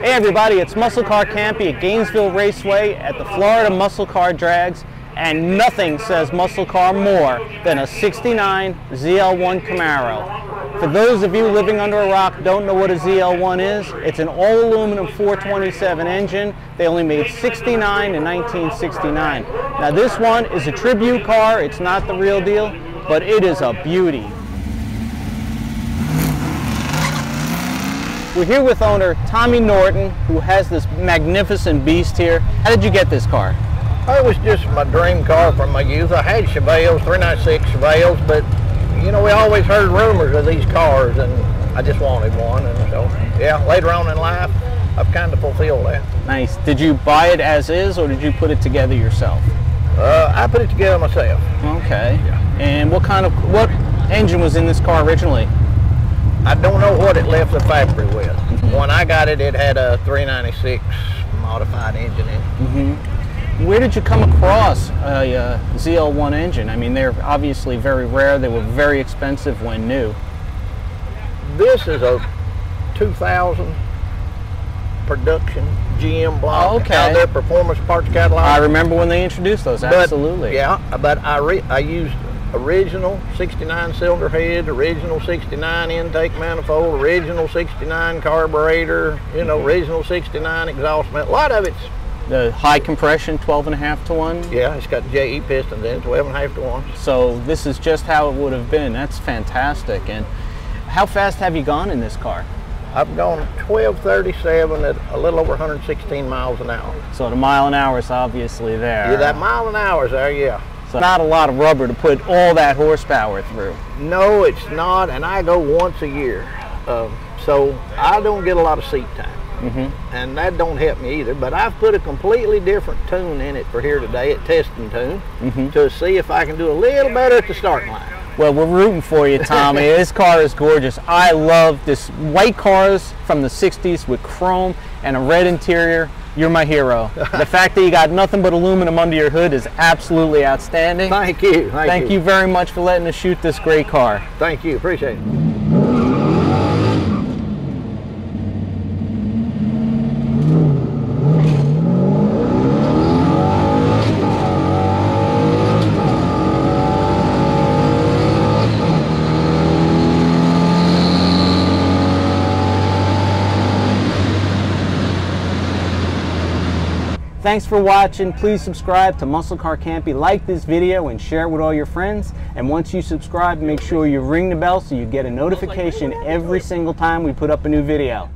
Hey everybody, it's Muscle Car Campy at Gainesville Raceway at the Florida Muscle Car Drags, and nothing says muscle car more than a 69 ZL1 Camaro. For those of you living under a rock don't know what a ZL1 is, it's an all aluminum 427 engine. They only made 69 in 1969. Now this one is a tribute car, it's not the real deal, but it is a beauty. We're here with owner Tommy Norton, who has this magnificent beast here. How did you get this car? It was just my dream car from my youth. I had Chevelles, 396 Chevelles, but you know, we always heard rumors of these cars and I just wanted one. And so, yeah, later on in life, I've kind of fulfilled that. Nice. Did you buy it as is or did you put it together yourself? Uh, I put it together myself. Okay. Yeah. And what kind of, what engine was in this car originally? I don't know what it left the factory with. When I got it, it had a 396 modified engine in it. Mm -hmm. Where did you come across a uh, ZL1 engine? I mean, they're obviously very rare. They were very expensive when new. This is a 2000 production GM block. Oh, okay. Their performance parts catalog. I remember when they introduced those. Absolutely. But, yeah, but I re- I used original 69 cylinder head, original 69 intake manifold, original 69 carburetor, you know, mm-hmm. original 69 exhaust manifold. A lot of it's the high compression 12 and a half to 1 yeah it's got the JE pistons in 12 and a half to 1 so this is just how it would have been. That's fantastic. And how fast have you gone in this car? I've gone 1237 at a little over 116 miles an hour. So the mile an hour is obviously there. Yeah that mile an hour is there yeah so not a lot of rubber to put all that horsepower through. No, it's not, and I go once a year. Uh, so I don't get a lot of seat time. Mm -hmm. And that don't help me either. But I've put a completely different tune in it for here today at testing tune mm -hmm. to see if I can do a little better at the starting line. Well, we're rooting for you, Tommy. this car is gorgeous. I love this white cars from the 60s with chrome and a red interior. You're my hero. the fact that you got nothing but aluminum under your hood is absolutely outstanding. Thank you. Thank, Thank you. you very much for letting us shoot this great car. Thank you. Appreciate it. Thanks for watching. Please subscribe to Muscle Car Campy. Like this video and share it with all your friends. And once you subscribe, make sure you ring the bell so you get a notification every single time we put up a new video.